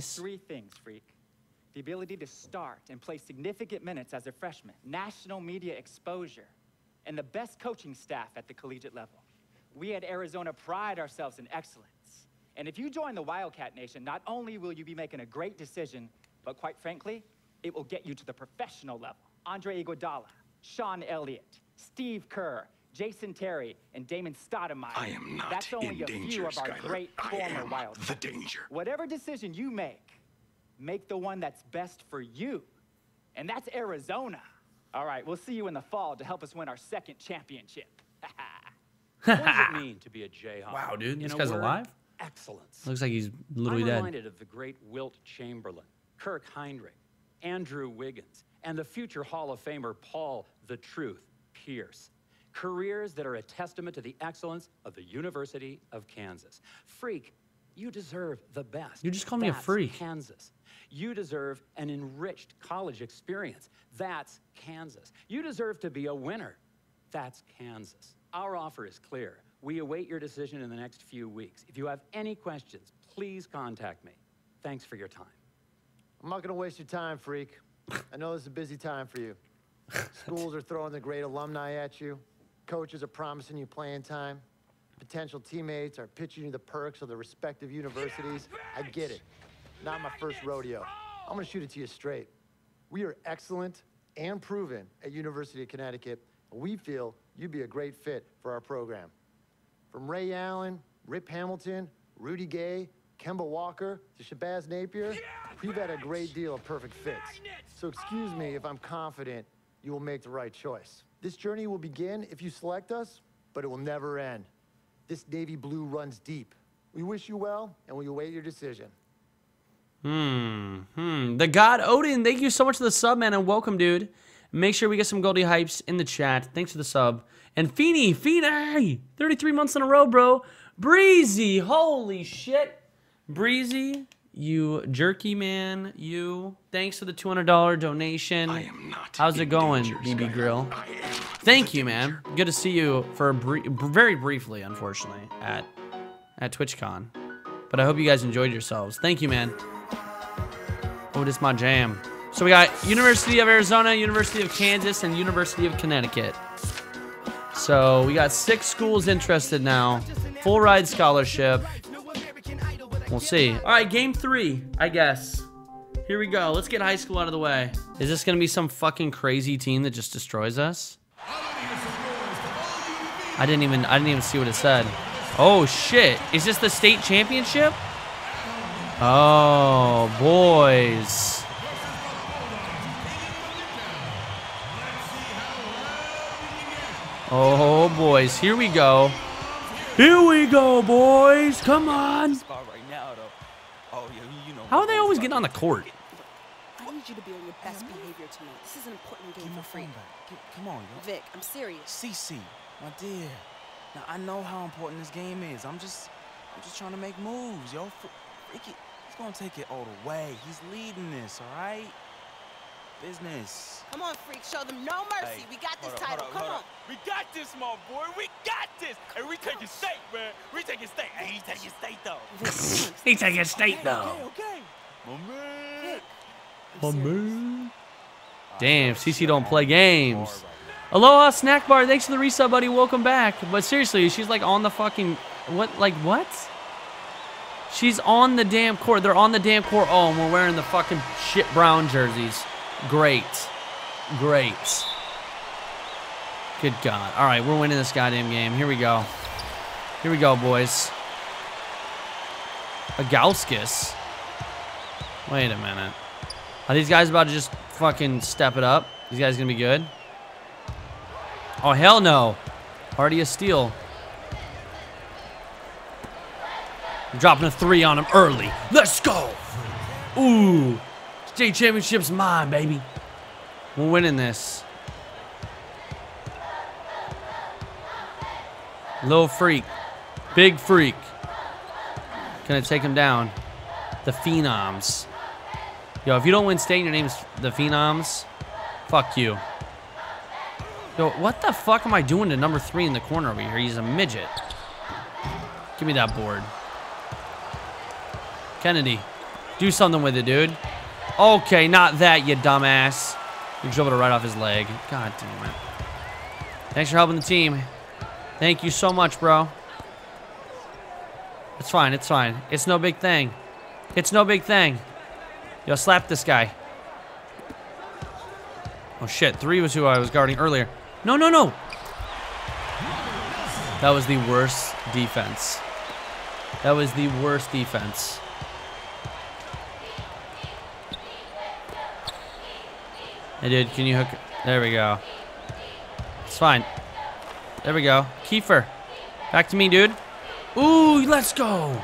Three things, freak. The ability to start and play significant minutes as a freshman, national media exposure, and the best coaching staff at the collegiate level. We at Arizona pride ourselves in excellence. And if you join the Wildcat Nation, not only will you be making a great decision, but quite frankly, it will get you to the professional level. Andre Iguodala, Sean Elliott, Steve Kerr, Jason Terry, and Damon Stoudemire. I am not That's only in a danger, few of our Skylar. great I former am the danger. Whatever decision you make, make the one that's best for you. And that's Arizona. All right, we'll see you in the fall to help us win our second championship. What does it mean to be a Jayhawk? Wow, dude, In this guy's word, alive? Excellence. Looks like he's literally I'm dead. reminded of the great Wilt Chamberlain, Kirk Hinrich, Andrew Wiggins, and the future Hall of Famer Paul the Truth Pierce. Careers that are a testament to the excellence of the University of Kansas. Freak, you deserve the best. You just called me a freak. Kansas. You deserve an enriched college experience. That's Kansas. You deserve to be a winner. That's Kansas. Our offer is clear. We await your decision in the next few weeks. If you have any questions, please contact me. Thanks for your time. I'm not going to waste your time, freak. I know this is a busy time for you. Schools are throwing the great alumni at you. Coaches are promising you playing time. Potential teammates are pitching you the perks of the respective universities. I get it. Not my first rodeo. I'm going to shoot it to you straight. We are excellent and proven at University of Connecticut, we feel you'd be a great fit for our program. From Ray Allen, Rip Hamilton, Rudy Gay, Kemba Walker to Shabazz Napier, we've had a great deal of perfect fits. So excuse me if I'm confident you will make the right choice. This journey will begin if you select us, but it will never end. This navy blue runs deep. We wish you well, and we await your decision. Hmm. Hmm. The God Odin, thank you so much for the sub, man, and welcome, dude. Make sure we get some Goldie hypes in the chat. Thanks for the sub. And Feeny, Feeny, 33 months in a row, bro. Breezy, holy shit. Breezy, you jerky man, you. Thanks for the $200 donation. I am not How's it going, BB Grill? I am Thank you, man. Good to see you for very briefly, unfortunately, at at TwitchCon. But I hope you guys enjoyed yourselves. Thank you, man. Oh, this is my jam. So we got University of Arizona, University of Kansas, and University of Connecticut. So we got six schools interested now. Full ride scholarship. We'll see. All right, game three, I guess. Here we go. Let's get high school out of the way. Is this gonna be some fucking crazy team that just destroys us? I didn't even I didn't even see what it said. Oh shit. Is this the state championship? Oh boys. Oh boys, here we go. Here we go, boys. Come on. spot right now, though. Oh, yeah, you know. How are they always getting on the court? I need you to be on your best behavior tonight. This is an important game Give my for free. back. Come on, yo. Vic, I'm serious. CC, my dear. Now I know how important this game is. I'm just, I'm just trying to make moves, yo. Fr- Freaky, he's gonna take it all the way. He's leading this, all right? Business. Come on, freak. Show them no mercy. Hey, we got this hold title. hold up, Come hold on. We got this, my boy. We got this. And we take taking state, man. We taking state. Hey, he's taking state, though. Vic, come on. He taking state Okay, though. okay, okay. My man. Vic, I'm. Damn, CC don't play games. Aloha Snack Bar, thanks for the resub, buddy. Welcome back. But seriously, she's like on the fucking what? Like what? She's on the damn court. They're on the damn court. Oh, and we're wearing the fucking shit brown jerseys. Great, great. Good God. All right, we're winning this goddamn game. Here we go. Here we go, boys. A Gauskas. Wait a minute. Are these guys about to just fucking step it up? These guys gonna be good? Oh, hell no. Already a steal. Dropping a three on him early. Let's go. Ooh. State championship's mine, baby. We're winning this. Little freak. Big freak. Gonna take him down. The Phenoms. Yo, if you don't win state your name's the Phenoms, fuck you. Yo, what the fuck am I doing to number three in the corner over here? He's a midget. Give me that board. Kennedy. Do something with it, dude. Okay, not that, you dumbass. You dribbled it right off his leg. God damn it. Thanks for helping the team. Thank you so much, bro. It's fine, it's fine. It's no big thing. It's no big thing. Yo, slap this guy. Oh shit, three was who I was guarding earlier. No, no, no. That was the worst defense. That was the worst defense. Hey, dude, can you hook? There we go. It's fine. There we go. Kiefer. Back to me, dude. Ooh, let's go.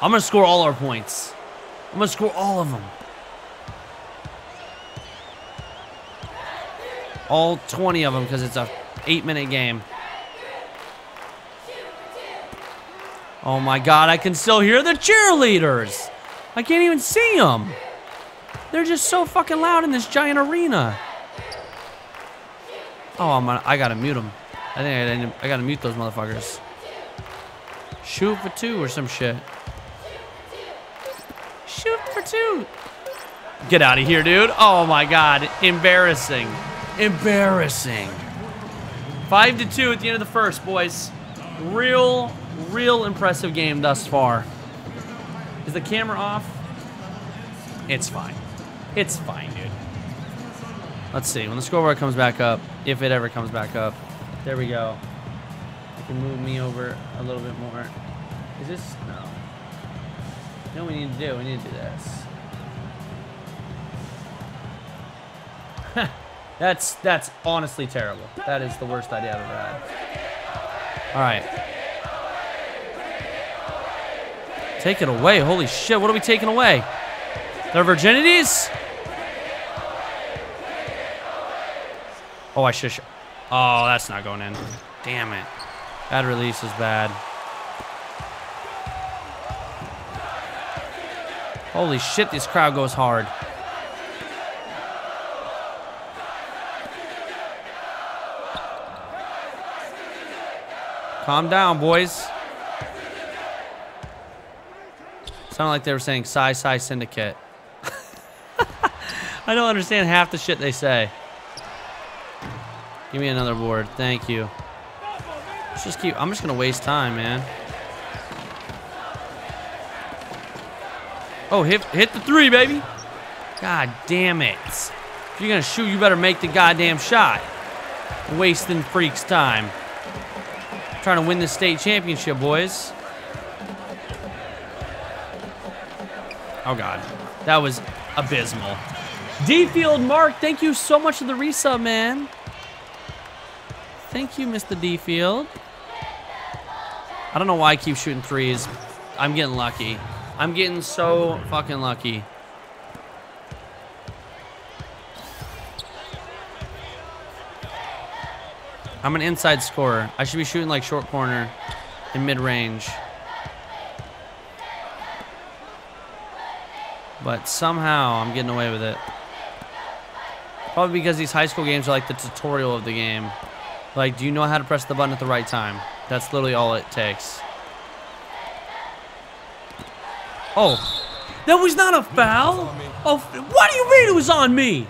I'm going to score all our points. I'm going to score all of them. All 20 of them because it's a eight-minute game. Oh my god, I can still hear the cheerleaders. I can't even see them. They're just so fucking loud in this giant arena. Oh, I'm gonna, I gotta mute them. I think I, I gotta mute those motherfuckers. Shoot for two or some shit. Shoot for two. Get out of here, dude. Oh my god. Embarrassing. Embarrassing. Five to two at the end of the first, boys. Real, real impressive game thus far. Is the camera off? It's fine. It's fine, dude. Let's see. When the scoreboard comes back up, if it ever comes back up, there we go. You can move me over a little bit more. Is this? No. What we need to do? We need to do this. that's that's honestly terrible. That is the worst idea I've ever had. All right. Take it away. Holy shit, what are we taking away? Their virginities? Oh, I should. Oh, that's not going in. Damn it. Bad release is bad. Holy shit, this crowd goes hard. Calm down, boys. Sounded like they were saying Psy Psy Syndicate. I don't understand half the shit they say. Give me another board. Thank you. Let's just keep... I'm just going to waste time, man. Oh, hit, hit the three, baby. God damn it. If you're going to shoot, you better make the goddamn shot. Wasting freaks time. Trying to win the state championship, boys. Oh, God. That was abysmal. D-Field Mark, thank you so much for the resub, man. Thank you, Mr. D-Field. I don't know why I keep shooting threes. I'm getting lucky. I'm getting so fucking lucky. I'm an inside scorer. I should be shooting like short corner in mid-range. But somehow I'm getting away with it. Probably because these high school games are like the tutorial of the game. Like, do you know how to press the button at the right time? That's literally all it takes. Oh, that was not a foul? Oh, what do you mean it was on me?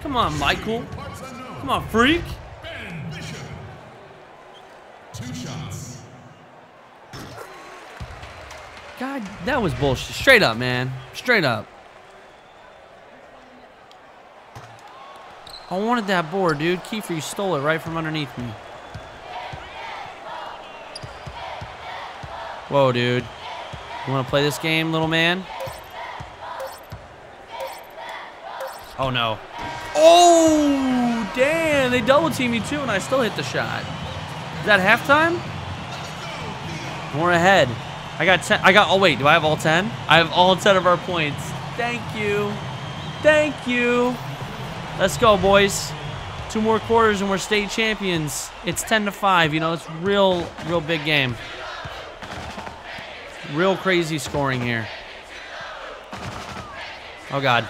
Come on, Michael. Come on, freak. God, that was bullshit. Straight up, man. Straight up. I wanted that board, dude. Kiefer, you stole it right from underneath me. Whoa, dude. You want to play this game, little man? Oh, no. Oh, damn. They double team me, too, and I still hit the shot. Is that halftime? We're ahead. I got 10. I got, oh, wait. Do I have all 10? I have all 10 of our points. Thank you. Thank you. Let's go, boys. Two more quarters and we're state champions. It's 10 to 5. You know, it's real, real big game. Real crazy scoring here. Oh, God.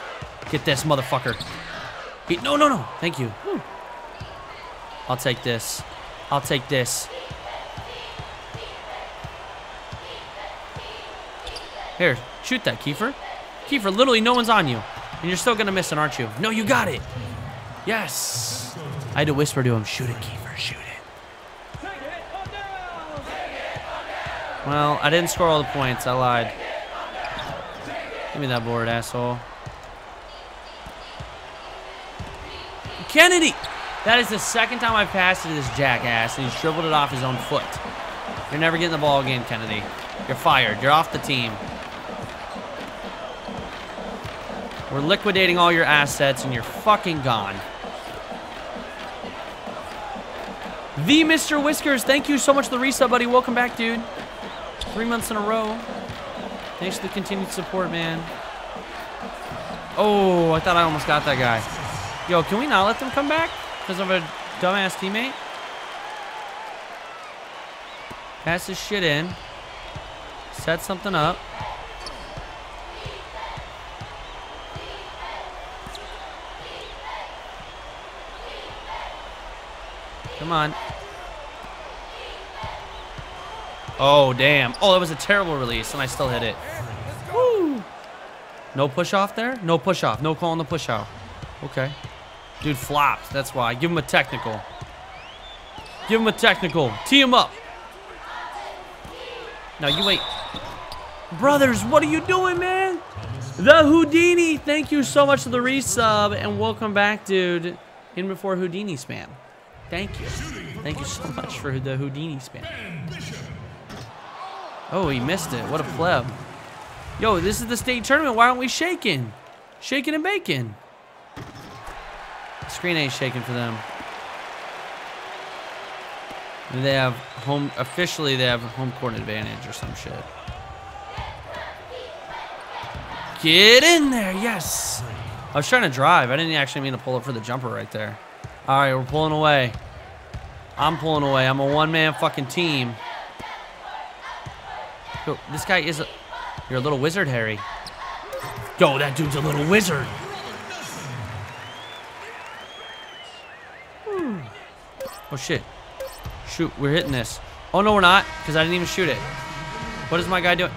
Get this, motherfucker. He, no, no, no. Thank you. I'll take this. I'll take this. Here, shoot that, Kiefer. Kiefer, literally no one's on you. And you're still gonna miss it, aren't you? No, you got it. Yes. I had to whisper to him, shoot it, Kiefer, shoot it. Well, I didn't score all the points. I lied. Give me that board, asshole. Kennedy! That is the second time I've passed to this jackass, and he's dribbled it off his own foot. You're never getting the ball again, Kennedy. You're fired. You're off the team. We're liquidating all your assets, and you're fucking gone. The Mr. Whiskers, thank you so much for the resub, buddy. Welcome back, dude. Three months in a row. Thanks for the continued support, man. Oh, I thought I almost got that guy. Yo, can we not let them come back? Because of a dumbass teammate? Pass this shit in. Set something up. Come on. Oh, damn. Oh, that was a terrible release, and I still hit it. Woo! No push off there? No push off. No call on the push off. Okay. Dude flopped. That's why. Give him a technical. Give him a technical. Tee him up. Now you ain't. Brothers, what are you doing, man? The Houdini. Thank you so much for the resub, and welcome back, dude. In before Houdini spam. Thank you. Thank you so much for the Houdini spam. Oh, he missed it. What a pleb. Yo, this is the state tournament. Why aren't we shaking? Shaking and baking. Screen ain't shaking for them. They have home, officially they have home court advantage or some shit. Get in there, yes. I was trying to drive. I didn't actually mean to pull up for the jumper right there. All right, we're pulling away. I'm pulling away. I'm a one-man fucking team. Yo, this guy is a... You're a little wizard, Harry. Yo, that dude's a little wizard. Oh, shit. Shoot, we're hitting this. Oh, no, we're not, because I didn't even shoot it. What is my guy doing?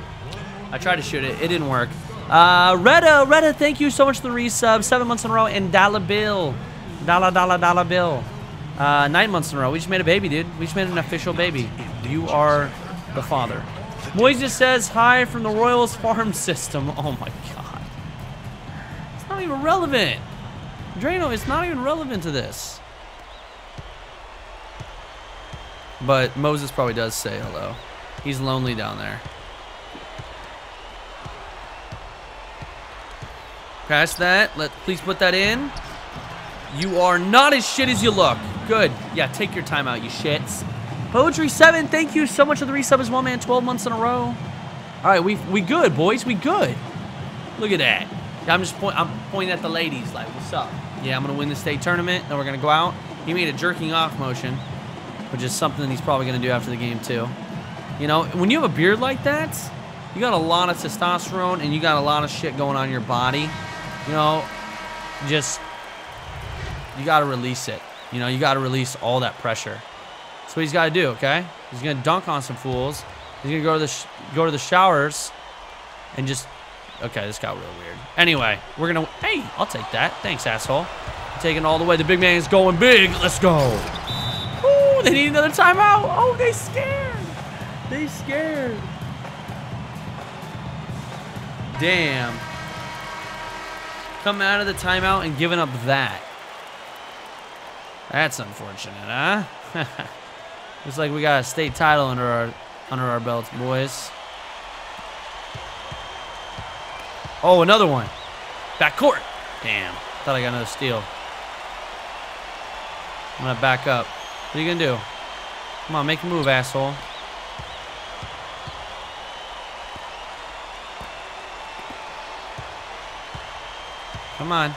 I tried to shoot it. It didn't work. Uh, Retta, Retta, thank you so much for the resub. Seven months in a row. And Dollar Bill. Dollar, dollar, dollar bill. Uh, nine months in a row. We just made a baby, dude. We just made an official baby. You are the father. Moises says hi from the Royals farm system. Oh my god. It's not even relevant. Drano, it's not even relevant to this. But Moses probably does say hello. He's lonely down there. Pass that. Let please put that in. You are not as shit as you look. Good. Yeah, take your time out, you shits. Poetry 7, thank you so much for the resub as well, man. 12 months in a row. All right, we we good, boys. We good. Look at that. I'm just point, I'm pointing at the ladies like, what's up? Yeah, I'm going to win the state tournament. and we're going to go out. He made a jerking off motion, which is something he's probably going to do after the game, too. You know, when you have a beard like that, you got a lot of testosterone and you got a lot of shit going on in your body. You know, just you got to release it. You know, you got to release all that pressure. That's what he's got to do, okay? He's going to dunk on some fools. He's going to go to the go to the showers and just Okay, this got real weird. Anyway, we're going to Hey, I'll take that. Thanks, asshole. Taking all the way. The big man is going big. Let's go. Ooh, they need another timeout. Oh, they scared. They scared. Damn. Coming out of the timeout and giving up that. That's unfortunate, huh? Looks like we got a state title under our under our belts, boys. Oh, another one. Back court. Damn. Thought I got another steal. I'm gonna back up. What are you gonna do? Come on, make a move, asshole. Come on.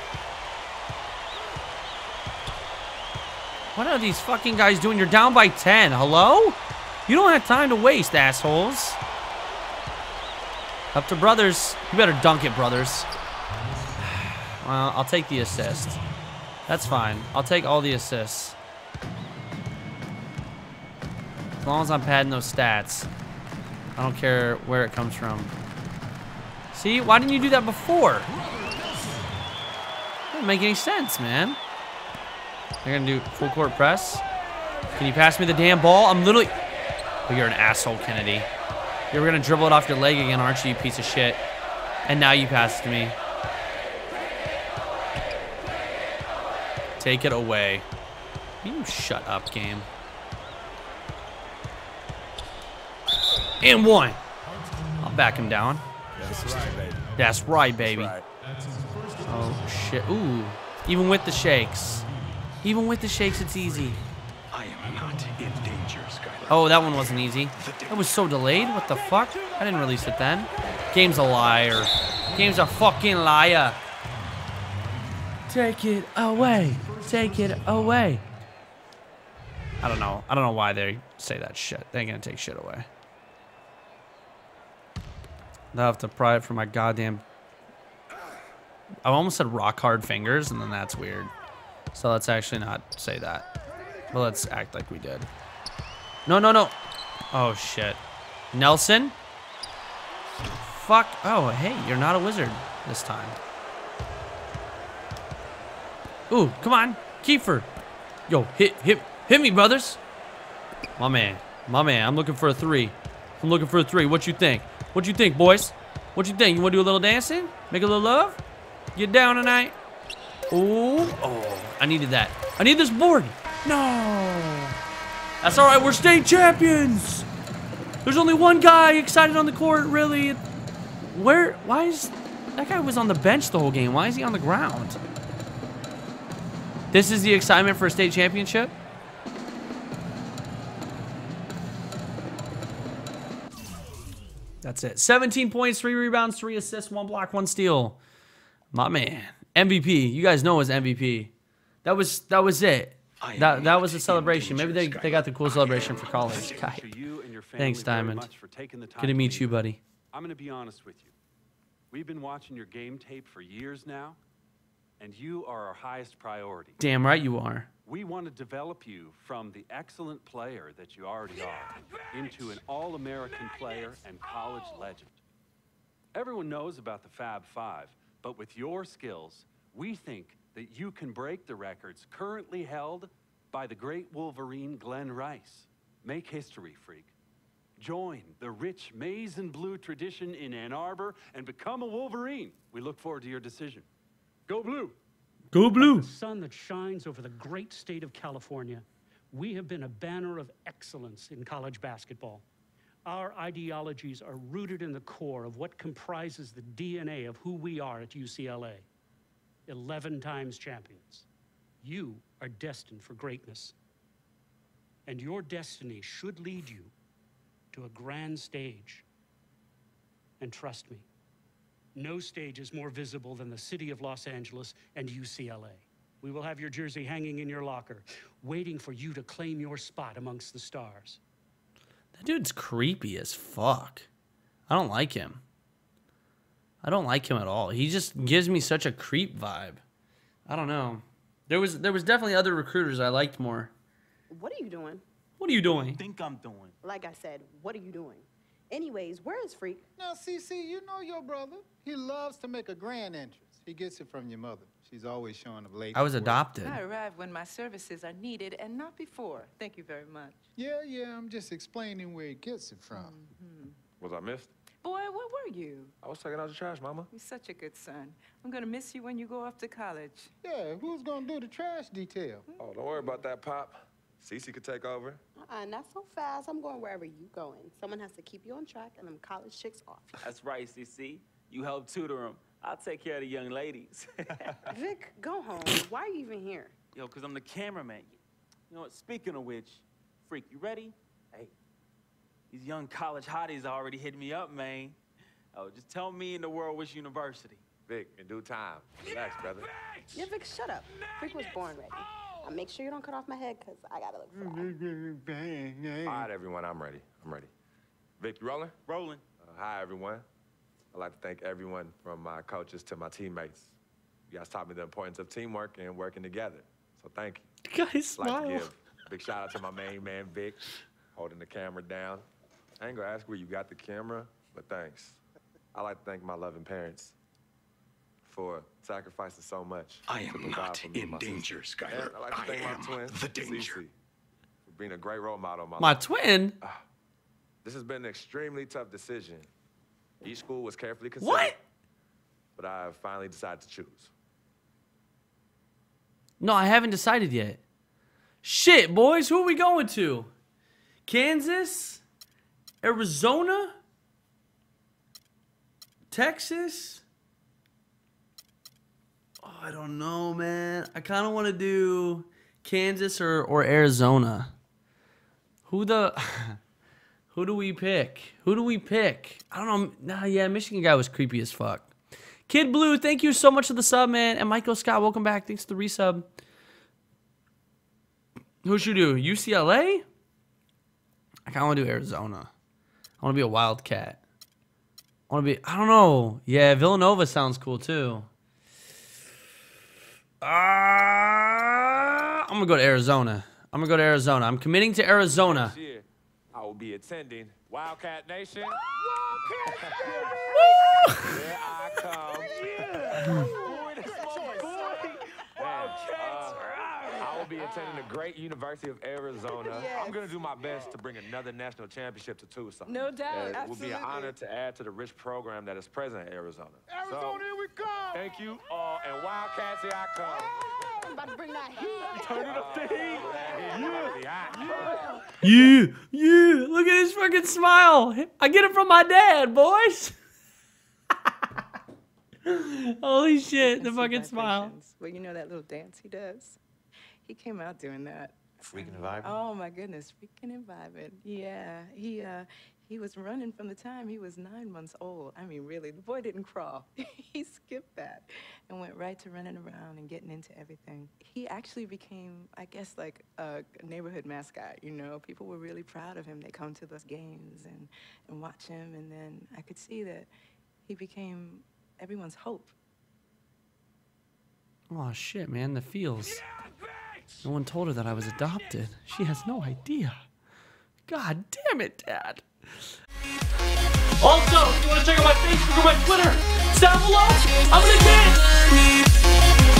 What are these fucking guys doing? You're down by 10. Hello? You don't have time to waste, assholes. Up to brothers. You better dunk it, brothers. Well, I'll take the assist. That's fine. I'll take all the assists. As long as I'm padding those stats. I don't care where it comes from. See, why didn't you do that before? Doesn't make any sense, man. They're gonna do full court press. Can you pass me the damn ball? I'm literally. Oh, you're an asshole, Kennedy. You're gonna dribble it off your leg again, aren't you, you piece of shit? And now you pass it to me. Take it away. You shut up, game. And one. I'll back him down. That's right, baby. That's right, baby. Right. Oh, shit. Ooh. Even with the shakes. Even with the shakes, it's easy. I am not in danger, Skylar. Oh, that one wasn't easy. That was so delayed. What the fuck? I didn't release it then. Game's a liar. Game's a fucking liar. Take it away. Take it away. I don't know. I don't know why they say that shit. They ain't gonna take shit away. I have to pry it from my goddamn. I almost said rock hard fingers, and then that's weird. So let's actually not say that. But let's act like we did. No, no, no. Oh, shit. Nelson? Fuck. Oh, hey, you're not a wizard this time. Ooh, come on. Kiefer. Yo, hit, hit, hit me, brothers. My man. My man. I'm looking for a three. I'm looking for a three. What you think? What you think, boys? What you think? You want to do a little dancing? Make a little love? Get down tonight? Ooh. Oh, I needed that. I need this board. No. That's all right. We're state champions. There's only one guy excited on the court, really. Where? Why is that guy was on the bench the whole game? Why is he on the ground? This is the excitement for a state championship. That's it. 17 points, three rebounds, three assists, one block, one steal. My man, MVP. You guys know his MVP. That was that was it. That that was a celebration. Maybe they, they got the cool celebration for college. To God. you and your family Thanks, Diamond. much for taking the time Good to to meet you, buddy. I'm going to be honest with you. We've been watching your game tape for years now, and you are our highest priority. Damn right you are. We want to develop you from the excellent player that you already are into an all American player and college legend. Everyone knows about the Fab Five, but with your skills, we think that you can break the records currently held by the great Wolverine Glen Rice. Make history, freak. Join the rich maize and blue tradition in Ann Arbor and become a Wolverine. We look forward to your decision. Go blue! Go blue. the sun that shines over the great state of California, we have been a banner of excellence in college basketball. Our ideologies are rooted in the core of what comprises the DNA of who we are at UCLA 11 times champions. You are destined for greatness. And your destiny should lead you to a grand stage. And trust me, no stage is more visible than the city of Los Angeles and UCLA. We will have your jersey hanging in your locker, waiting for you to claim your spot amongst the stars. That dude's creepy as fuck. I don't like him. I don't like him at all. He just gives me such a creep vibe. I don't know. There was there was definitely other recruiters I liked more. What are you doing? What are you doing? think I'm doing? Like I said, what are you doing? Anyways, where is Freak? Now, CC, you know your brother. He loves to make a grand entrance. He gets it from your mother. She's always showing up late. I was adopted. I arrive when my services are needed and not before. Thank you very much. Yeah, yeah, I'm just explaining where he gets it from. Mm-hmm. Was I missed? Boy, where were you? I was taking out the trash, Mama. You're such a good son. I'm gonna miss you when you go off to college. Yeah, who's gonna do the trash detail? Oh, don't worry about that, Pop. Cece could take over. Uh-uh, not so fast. I'm going wherever you going. Someone has to keep you on track and them college chicks off. That's right, CC. You help tutor him. I'll take care of the young ladies. Vic, go home. Why are you even here? Yo, because I'm the cameraman. You know what? Speaking of which, Freak, you ready? Hey, these young college hotties are already hit me up, man. Oh, just tell me in the world which university. Vic, in due time. Relax, brother. Yeah, Vic, shut up. Freak was born ready. Now make sure you don't cut off my head, because I gotta look fly. All right, everyone, I'm ready. I'm ready. Vic, you rolling? Rolling. Uh, hi, everyone. I'd like to thank everyone from my coaches to my teammates. You guys taught me the importance of teamwork and working together. So thank you. Guys, I'd like smile. to give a big shout out to my main man, Vic, holding the camera down. I ain't gonna ask where you got the camera, but thanks. I'd like to thank my loving parents for sacrificing so much. I am provide not for in danger, Skylar. I'd like to I thank my am twin, the danger. Cece, for being a great role model my, My life. twin? Ah, this has been an extremely tough decision. Each school was carefully considered. What? But I have finally decided to choose. No, I haven't decided yet. Shit, boys, who are we going to? Kansas? Arizona? Texas? Oh, I don't know, man. I kind of want to do Kansas or, or Arizona. Who the Who do we pick? Who do we pick? I don't know. Nah, yeah, Michigan guy was creepy as fuck. Kid Blue, thank you so much for the sub, man. And Michael Scott, welcome back. Thanks for the resub. Who should we do? UCLA? I kind of want to do Arizona. I want to be a Wildcat. I want to be, I don't know. Yeah, Villanova sounds cool too. Uh, I'm going to go to Arizona. I'm going to go to Arizona. I'm committing to Arizona. Year, I will be attending Wildcat Nation. Here I come. Man, uh, I will be attending the great University of Arizona. I'm going to do my best to bring another national championship to Tucson. No doubt, And It will be an honor to add to the rich program that is present in Arizona. Arizona, here we come. Thank you all, and Wildcats, here I come. I'm about to bring that heat. Turn it up to oh, heat. Yeah. Yeah, yeah. Look at his fucking smile. I get it from my dad, boys. Holy shit, the Fancy fucking smile. vibrations. Well, you know that little dance he does? He came out doing that. Freaking and vibrant. Oh my goodness, freaking and vibing. Yeah, he uh he was running from the time he was nine months old. I mean, really, the boy didn't crawl. he skipped that and went right to running around and getting into everything. He actually became, I guess, like a neighborhood mascot. You know, people were really proud of him. They come to those games and and watch him, and then I could see that he became everyone's hope. Oh shit, man, the feels. No one told her that I was adopted. She has no idea. God damn it, Dad. Also, if you want to check out my Facebook or my Twitter, it's down below. I'm gonna get.